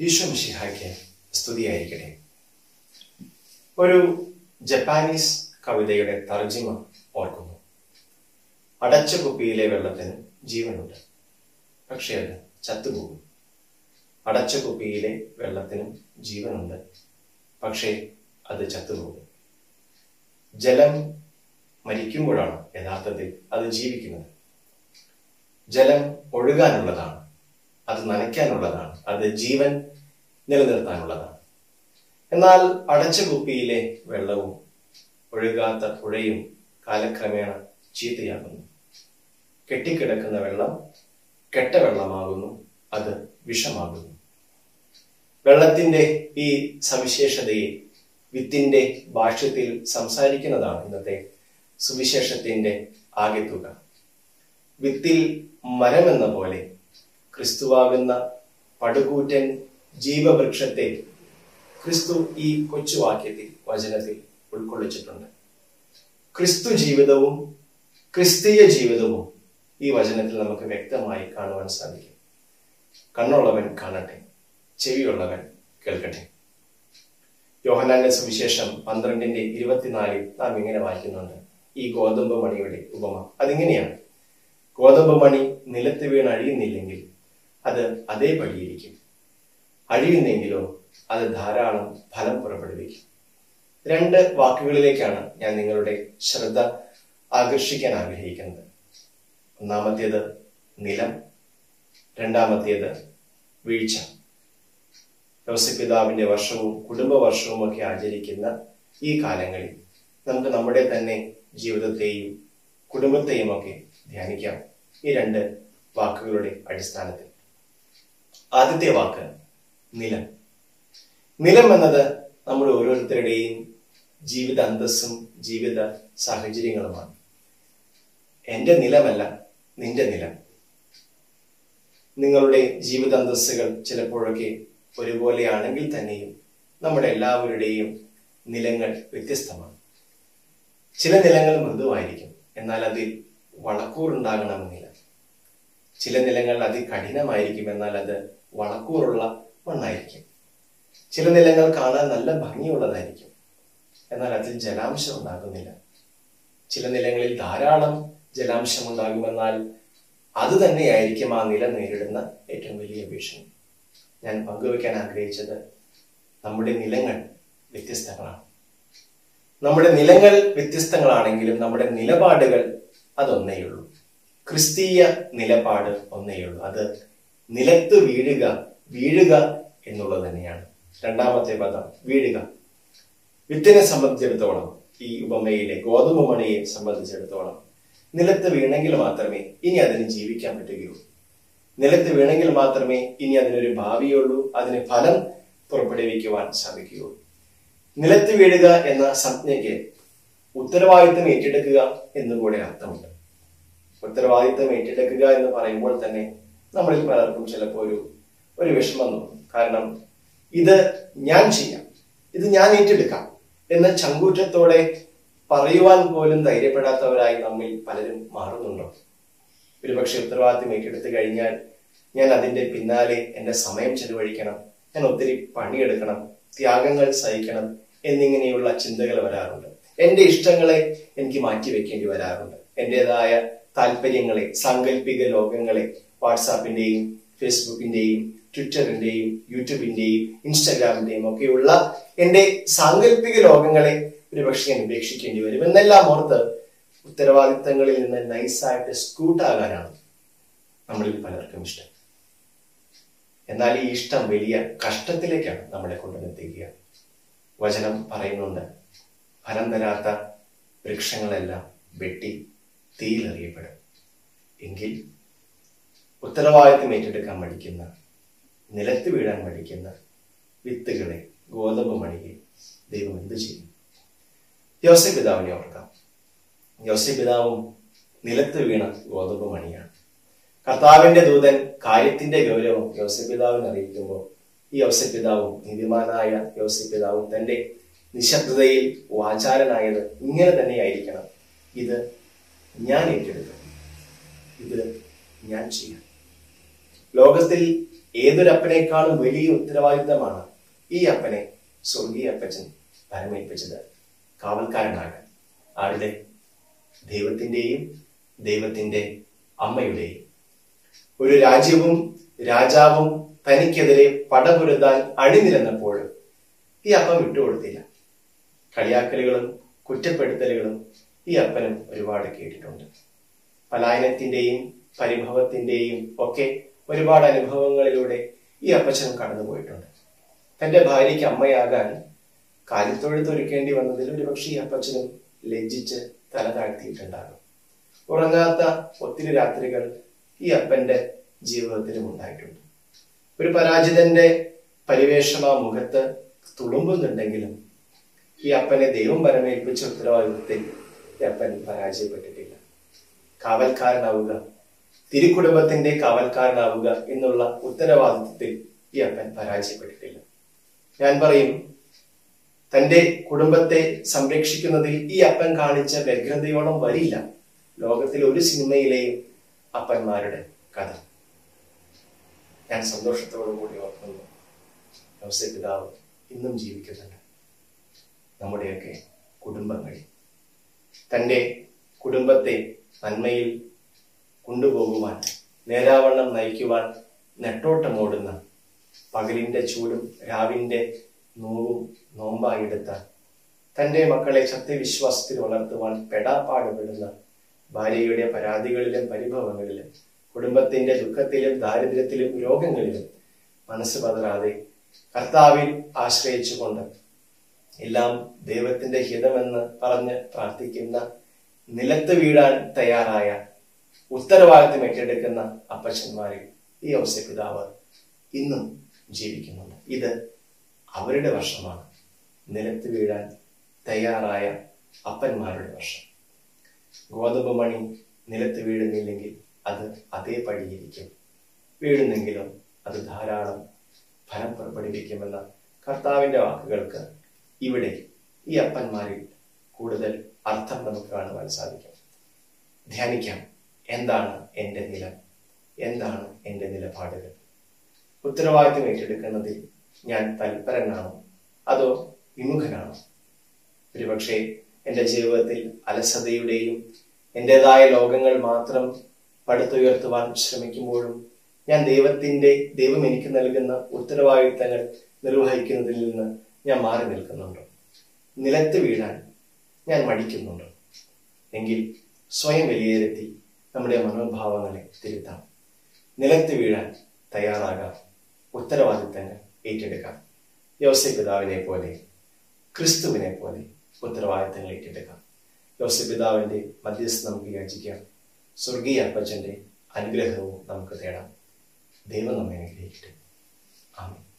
ഈശോ മിഷിഹായ്ക്ക് സ്തുതിയായിരിക്കട്ടെ. ഒരു ജപ്പാനീസ് കവിതയുടെ തർജിമ ഓർക്കുന്നു. അടച്ച കുപ്പിയിലെ വെള്ളത്തിന് ജീവനുണ്ട്. പക്ഷേ അത് ചത്തുപോകും അടച്ച കുപ്പിയിലെ വെള്ളത്തിനും ജീവനുണ്ട്. പക്ഷേ അത് ചത്തുപോകും ജലം മരിക്കുമ്പോഴാണ് യഥാർത്ഥത്തിൽ അത് ജീവിക്കുന്നത്. ജലം ഒഴുകാനുള്ളതാണ്. അത് നനയ്ക്കാനുള്ളതാണ്. അത് ജീവൻ നിലനിർത്താനുള്ളതാണ്. എന്നാൽ അടച്ച കുപ്പിയിലെ വെള്ളവും ഒഴുകാത്ത പുഴയും കാലക്രമേണ ചീത്തയാകുന്നു. കെട്ടിക്കിടക്കുന്ന വെള്ളം കെട്ട വെള്ളമാകുന്നു. അത് വിഷമാകുന്നു. വെള്ളത്തിന്റെ ഈ സവിശേഷതയെ വിത്തിന്റെ ഭാഷ്യത്തിൽ സംസാരിക്കുന്നതാണ് ഇന്നത്തെ സുവിശേഷത്തിന്റെ ആകെത്തുക. വിത്തിൽ മരമെന്ന പോലെ ക്രിസ്തുവാകുന്ന പടുകൂറ്റൻ ജീവവൃക്ഷത്തെ ക്രിസ്തു ഈ കൊച്ചുവാക്യത്തിൽ വചനത്തിൽ ഉൾക്കൊള്ളിച്ചിട്ടുണ്ട്. ക്രിസ്തു ജീവിതവും ക്രിസ്തീയ ജീവിതവും ഈ വചനത്തിൽ നമുക്ക് വ്യക്തമായി കാണുവാൻ സാധിക്കും. കണ്ണുള്ളവൻ കാണട്ടെ ചെവിയുള്ളവൻ കേൾക്കട്ടെ. യോഹനാന്റെ സുവിശേഷം പന്ത്രണ്ടിന്റെ ഇരുപത്തിനാലിൽ നാം ഇങ്ങനെ വായിക്കുന്നുണ്ട്. ഈ ഗോതമ്പ് മണിയുടെ ഉപമ അതിങ്ങനെയാണ്. ഗോതമ്പ് മണി നിലത്ത് വീണ് അഴിയുന്നില്ലെങ്കിൽ അത് അതേപടിയിരിക്കും അഴിയുന്നെങ്കിലോ അത് ധാരാളം ഫലം പുറപ്പെടുവിക്കും. രണ്ട് വാക്കുകളിലേക്കാണ് ഞാൻ നിങ്ങളുടെ ശ്രദ്ധ ആകർഷിക്കാൻ ആഗ്രഹിക്കുന്നത്. ഒന്നാമത്തേത് നിലം രണ്ടാമത്തേത് വീഴ്ച. യോസപിതാവിന്റെ വർഷവും കുടുംബ വർഷവും ഒക്കെ ആചരിക്കുന്ന ഈ കാലങ്ങളിൽ നമുക്ക് നമ്മുടെ തന്നെ ജീവിതത്തെയും കുടുംബത്തെയും ഒക്കെ ധ്യാനിക്കാം. ഈ രണ്ട് വാക്കുകളുടെ അടിസ്ഥാനത്തിൽ. ആദ്യത്തെ വാക്ക് നിലം. നിലം എന്നത് നമ്മുടെ ഓരോരുത്തരുടെയും ജീവിത അന്തസ്സും ജീവിത സാഹചര്യങ്ങളുമാണ്. എന്റെ നിലമല്ല നിന്റെ നിലം. നിങ്ങളുടെ ജീവിത അന്തസ്സുകൾ ചിലപ്പോഴൊക്കെ ഒരുപോലെയാണെങ്കിൽ തന്നെയും നമ്മുടെ എല്ലാവരുടെയും നിലങ്ങൾ വ്യത്യസ്തമാണ്. ചില നിലങ്ങൾ മൃദുവായിരിക്കും എന്നാൽ അതിൽ വളക്കൂറുണ്ടാകണമെന്നില്ല. ചില നിലങ്ങൾ അതികഠിനമായിരിക്കും എന്നാൽ അത് വളക്കൂറുള്ള മണ്ണായിരിക്കും. ചില നിലങ്ങൾ കാണാൻ നല്ല ഭംഗിയുള്ളതായിരിക്കും. എന്നാൽ അതിൽ ജലാംശം ഉണ്ടാകുന്നില്ല ചില നിലങ്ങളിൽ ധാരാളം ജലാംശം ഉണ്ടാകുമെന്നാൽ അത് തന്നെയായിരിക്കും ആ നില നേരിടുന്ന ഏറ്റവും വലിയ ഭീഷണി. ഞാൻ പങ്കുവെക്കാൻ ആഗ്രഹിച്ചത് നമ്മുടെ നിലങ്ങൾ വ്യത്യസ്തങ്ങളാണ്. നമ്മുടെ നിലങ്ങൾ വ്യത്യസ്തങ്ങളാണെങ്കിലും നമ്മുടെ നിലപാടുകൾ അതൊന്നേയുള്ളൂ. ക്രിസ്തീയ നിലപാട് ഒന്നേയുള്ളൂ. അത് നിലത്ത് വീഴുക വീഴുക എന്നുള്ളത് തന്നെയാണ്. രണ്ടാമത്തെ പദം വീഴുക. വിത്തിനെ സംബന്ധിച്ചിടത്തോളം ഈ ഉപമയിലെ ഗോതമ്പ് മണിയെ സംബന്ധിച്ചിടത്തോളം നിലത്ത് വീണെങ്കിൽ മാത്രമേ ഇനി അതിന് ജീവിക്കാൻ പറ്റുകയുള്ളൂ. നിലത്ത് വീണെങ്കിൽ മാത്രമേ ഇനി അതിനൊരു ഭാവിയുള്ളൂ അതിന് ഫലം പുറപ്പെടുവിക്കുവാൻ സാധിക്കുകയുള്ളൂ. നിലത്ത് വീഴുക എന്ന സംജ്ഞയ്ക്ക് ഉത്തരവാദിത്വം ഏറ്റെടുക്കുക എന്നുകൂടെ അർത്ഥമുണ്ട്. ഉത്തരവാദിത്വം ഏറ്റെടുക്കുക എന്ന് പറയുമ്പോൾ തന്നെ നമ്മളിൽ പലർക്കും ചിലപ്പോൾ ഒരു ഒരു വിഷമം തോന്നും കാരണം ഇത് ഞാൻ ചെയ്യാം. ഇത് ഞാൻ ഏറ്റെടുക്കാം എന്ന ചങ്കൂറ്റത്തോടെ പറയുവാൻ പോലും ധൈര്യപ്പെടാത്തവരായി നമ്മിൽ പലരും മാറുന്നുണ്ടോ? ഒരുപക്ഷെ ഉത്തരവാദിത്തം ഏറ്റെടുത്തു കഴിഞ്ഞാൽ ഞാൻ അതിന്റെ പിന്നാലെ എന്റെ സമയം ചെലവഴിക്കണം ഞാൻ ഒത്തിരി പണിയെടുക്കണം ത്യാഗങ്ങൾ സഹിക്കണം എന്നിങ്ങനെയുള്ള ചിന്തകൾ വരാറുണ്ട്. എന്റെ ഇഷ്ടങ്ങളെ എനിക്ക് മാറ്റിവെക്കേണ്ടി വരാറുണ്ട്. എന്റെതായ താല്പര്യങ്ങളെ സാങ്കല്പിക ലോകങ്ങളെ വാട്സാപ്പിന്റെയും ഫേസ്ബുക്കിന്റെയും ട്വിറ്ററിന്റെയും യൂട്യൂബിന്റെയും ഇൻസ്റ്റാഗ്രാമിന്റെയും ഒക്കെയുള്ള എന്റെ സാങ്കല്പിക ലോകങ്ങളെ ഒരുപക്ഷെ ഞാൻ ഉപേക്ഷിക്കേണ്ടി വരും. എന്നെല്ലാം ഓർത്ത് ഉത്തരവാദിത്തങ്ങളിൽ നിന്ന് നൈസായിട്ട് സ്കൂട്ടാകാനാണ് നമ്മളിൽ പലർക്കും ഇഷ്ടം. എന്നാൽ ഈ ഇഷ്ടം വലിയ കഷ്ടത്തിലേക്കാണ് നമ്മളെ കൊണ്ടുവന്നെത്തിക്കുക വചനം പറയുന്നുണ്ട് ഫലം തരാത്ത വൃക്ഷങ്ങളെല്ലാം വെട്ടി തീയിലെറിയപ്പെടും. എങ്കിൽ ഉത്തരവാദിത്തം ഏറ്റെടുക്കാൻ മടിക്കുന്ന നിലത്ത് വീഴാൻ മടിക്കുന്ന വിത്തുകളെ ഗോതമ്പ് മണിയെ ദൈവം എന്ത് ചെയ്യും? യോസെ പിതാവിനെ ഓർക്കാം. യോസെ പിതാവും നിലത്ത് വീണ ഗോതമ്പ് മണിയാണ്. കർത്താവിന്റെ ദൂതൻ കാര്യത്തിന്റെ ഗൗരവം യോസപിതാവിനെ അറിയിക്കുമ്പോൾ ഈ യോസപിതാവും നീതിമാനായ യോസപിതാവും തന്റെ നിശബ്ദതയിൽ വാചാരനായത് ഇങ്ങനെ തന്നെയായിരിക്കണം. ഇത് ഞാൻ ഏറ്റെടുക്കും ഇത് ഞാൻ ചെയ്യാം. ലോകത്തിൽ ഏതൊരപ്പനേക്കാളും വലിയ ഉത്തരവാദിത്തമാണ് ഈ അപ്പനെ സ്വർഗീയ അപ്പച്ചൻ പരമേൽപ്പിച്ചത്. കാവൽക്കാരനാണ്. ആരുടെ? ദൈവത്തിന്റെയും ദൈവത്തിന്റെ അമ്മയുടെയും. ഒരു രാജ്യവും രാജാവും തനിക്കെതിരെ പടപുരുതാൻ അണിനിരന്നപ്പോൾ ഈ അപ്പം വിട്ടുകൊടുത്തില്ല. കളിയാക്കലുകളും കുറ്റപ്പെടുത്തലുകളും ഈ അപ്പനും ഒരുപാട് കേട്ടിട്ടുണ്ട്. പലായനത്തിന്റെയും പരിഭവത്തിന്റെയും ഒക്കെ ഒരുപാട് അനുഭവങ്ങളിലൂടെ ഈ അപ്പച്ചൻ കടന്നുപോയിട്ടുണ്ട്. തന്റെ ഭാര്യയ്ക്ക് അമ്മയാകാൻ കാലിത്തൊഴുത്തൊരുക്കേണ്ടി വന്നതിൽ ഒരുപക്ഷെ ഈ അപ്പച്ചനും ലജ്ജിച്ച് തല താഴ്ത്തിയിട്ടുണ്ടാകും. ഉറങ്ങാത്ത ഒത്തിരി രാത്രികൾ ഈ അപ്പന്റെ ജീവിതത്തിലും ഉണ്ടായിട്ടുണ്ട്. ഒരു പരാജിതന്റെ പരിവേഷം ആ മുഖത്ത് തുളുമ്പുന്നുണ്ടെങ്കിലും ഈ അപ്പനെ ദൈവം പരമേൽപ്പിച്ച ഉത്തരവാദിത്വത്തിൽ ഈ അപ്പൻ പരാജയപ്പെട്ടിട്ടില്ല. കാവൽക്കാരനാവുക തിരുക്കുടുംബത്തിന്റെ കാവൽക്കാരനാവുക എന്നുള്ള ഉത്തരവാദിത്വത്തിൽ ഈ അപ്പൻ പരാജയപ്പെട്ടിട്ടില്ല. ഞാൻ പറയും തന്റെ കുടുംബത്തെ സംരക്ഷിക്കുന്നതിൽ ഈ അപ്പൻ കാണിച്ച വ്യഗ്രതയോളം വരില്ല. ലോകത്തിലെ ഒരു സിനിമയിലെയും അപ്പന്മാരുടെ കഥ. ഞാൻ സന്തോഷത്തോടു കൂടി ഓർക്കുന്നു ഔസേ പിതാവ് ഇന്നും ജീവിക്കുന്നുണ്ട്. നമ്മുടെയൊക്കെ കുടുംബങ്ങളിൽ തന്റെ കുടുംബത്തെ നന്മയിൽ കൊണ്ടുപോകുവാൻ നേരാവണ്ണം നയിക്കുവാൻ നെട്ടോട്ടമോടുന്ന പകലിന്റെ ചൂടും രാവിന്റെ നോവും നോമ്പായെടുത്ത തന്റെ മക്കളെ സത്യവിശ്വാസത്തിൽ വളർത്തുവാൻ പെടാപ്പാടുപെടുന്ന ഭാര്യയുടെ പരാതികളിലും പരിഭവങ്ങളിലും കുടുംബത്തിന്റെ ദുഃഖത്തിലും ദാരിദ്ര്യത്തിലും രോഗങ്ങളിലും മനസ്സ് പതറാതെ കർത്താവിൽ ആശ്രയിച്ചുകൊണ്ട് എല്ലാം ദൈവത്തിന്റെ ഹിതമെന്ന് പറഞ്ഞ് പ്രാർത്ഥിക്കുന്ന നിലത്ത് വീഴാൻ തയ്യാറായ ഉത്തരവാദിത്വം ഏറ്റെടുക്കുന്ന അപ്പച്ചന്മാരിൽ ഈ അവസ്ഥ പിതാവ് ഇന്നും ജീവിക്കുന്നുണ്ട്. ഇത് അവരുടെ വർഷമാണ്. നിലത്ത് വീഴാൻ തയ്യാറായ അപ്പന്മാരുടെ വർഷം. ഗോതമ്പ് മണി നിലത്ത് വീഴുന്നില്ലെങ്കിൽ അത് അതേ പടിയിരിക്കും വീഴുന്നെങ്കിലും അത് ധാരാളം ഫലം പുറപ്പെടുവിക്കുമെന്ന കർത്താവിന്റെ വാക്കുകൾക്ക് ഇവിടെ ഈ അപ്പന്മാരിൽ കൂടുതൽ അർത്ഥം നമുക്ക് കാണുവാൻ സാധിക്കും. ധ്യാനിക്കാം. എന്താണ് എന്റെ നില? എന്താണ് എന്റെ നിലപാടുകൾ? ഉത്തരവാദിത്വം ഏറ്റെടുക്കുന്നതിൽ ഞാൻ തൽപരനാണോ? അതോ വിമുഖനാണോ? ഒരുപക്ഷെ എന്റെ ജീവിതത്തിൽ അലസതയുടെയും എന്റെതായ ലോകങ്ങൾ മാത്രം പടുത്തുയർത്തുവാൻ ശ്രമിക്കുമ്പോഴും ഞാൻ ദൈവത്തിന്റെ ദൈവം എനിക്ക് നൽകുന്ന ഉത്തരവാദിത്തങ്ങൾ നിർവഹിക്കുന്നതിൽ നിന്ന് ഞാൻ മാറി നിൽക്കുന്നുണ്ട്. നിലത്ത് വീഴാൻ ഞാൻ മടിക്കുന്നുണ്ട്. എങ്കിൽ സ്വയം വിലയിരുത്തി നമ്മുടെ മനോഭാവങ്ങളെ തിരുത്താം. നിലത്ത് വീഴാൻ തയ്യാറാകാം. ഉത്തരവാദിത്തങ്ങൾ ഏറ്റെടുക്കാം. യോസെ പിതാവിനെ പോലെ ക്രിസ്തുവിനെ പോലെ ഉത്തരവാദിത്തങ്ങൾ ഏറ്റെടുക്കാം. യോസെ പിതാവിന്റെ മധ്യസ്ഥ നമുക്ക് യാചിക്കാം. സ്വർഗീയ അപ്പച്ചന്റെ അനുഗ്രഹവും നമുക്ക് തേടാം. ദൈവം നമ്മെ അനുഗ്രഹിക്കട്ടെ. ആമേൻ.